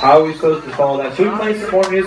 How are we supposed to follow that? Should we play some more music?